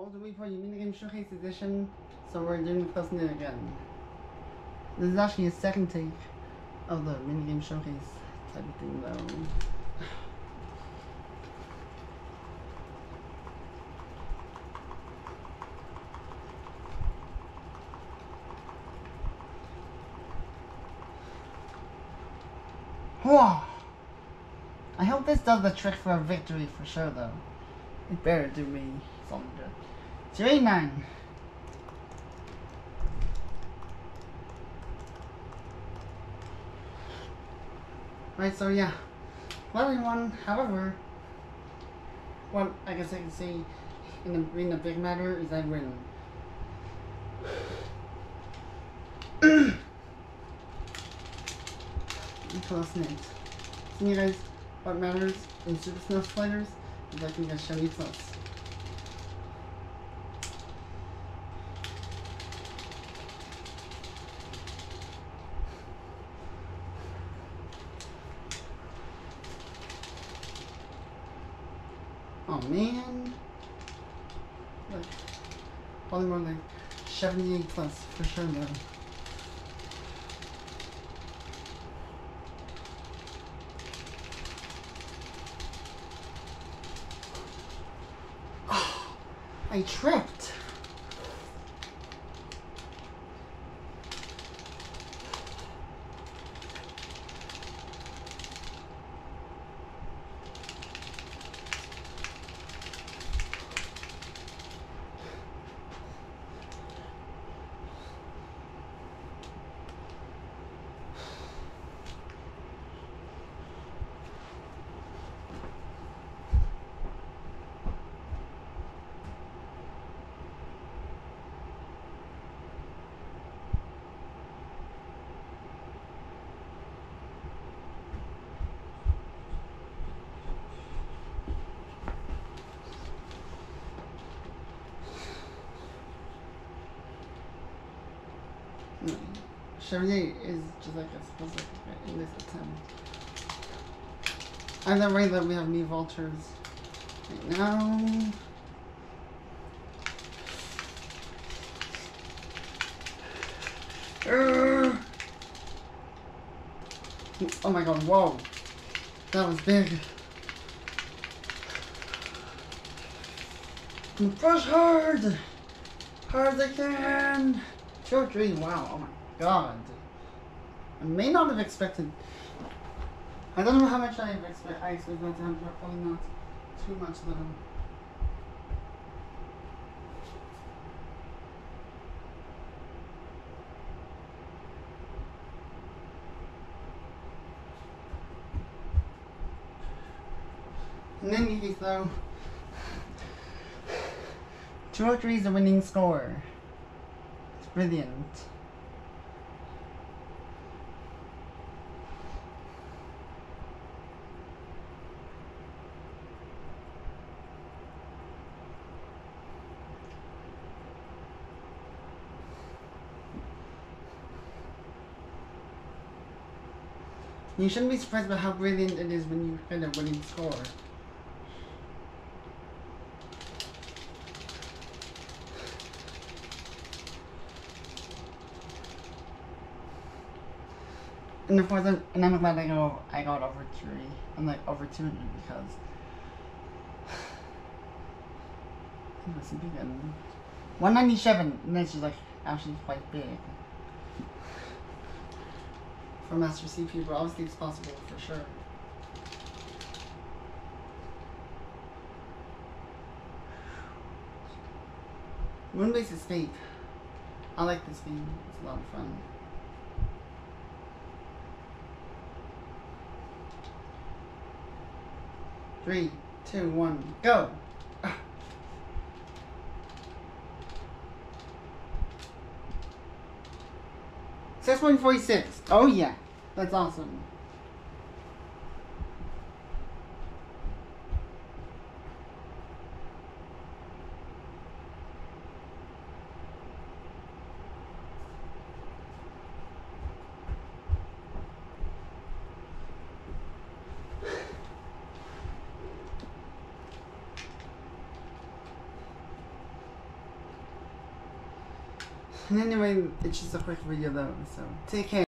All the way for minigame showcase edition, so we're doing the knit again. This is actually a second take of the minigame showcase type of thing though. Whoa! I hope this does the trick for a victory for sure though. It better do me good. Zero nine. Right, so yeah. Level everyone, however, what I guess I can say in the in the big matter is I win. Close knit. So you guys, what matters in Super Smash Fighters is I can get Chevy Plus. Oh man. Like, probably more like 78 plus for sure though. I tripped. Chevrolet is just like it's supposed to be in this attempt. Either way that we have me vultures right now. Urgh. Oh my god, whoa. That was big. Push hard! Hard as I can! Show dream, wow, oh my god. I may not have expected. I don't know how much I have expect. I expect that to but probably not too much though. In any case though, 203 is a winning score. It's brilliant. You shouldn't be surprised by how brilliant it is when you get a winning score. And of course, I'm, and I'm glad I go. I got over three. I'm like over two hundred because it was big. and- One ninety seven, and that's just like actually quite big for Master CP, but obviously it's possible for sure. Moonbase Escape. I like this game. It's a lot of fun. Three, two, one, go! Ah. Six point forty six. Oh yeah, that's awesome. anyway, it's just a quick video though, so take care.